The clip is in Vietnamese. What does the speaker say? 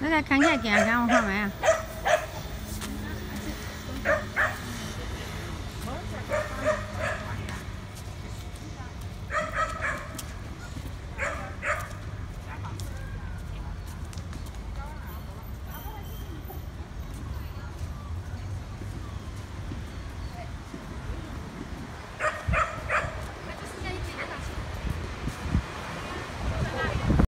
nó ra khán giả kìa không không mẹ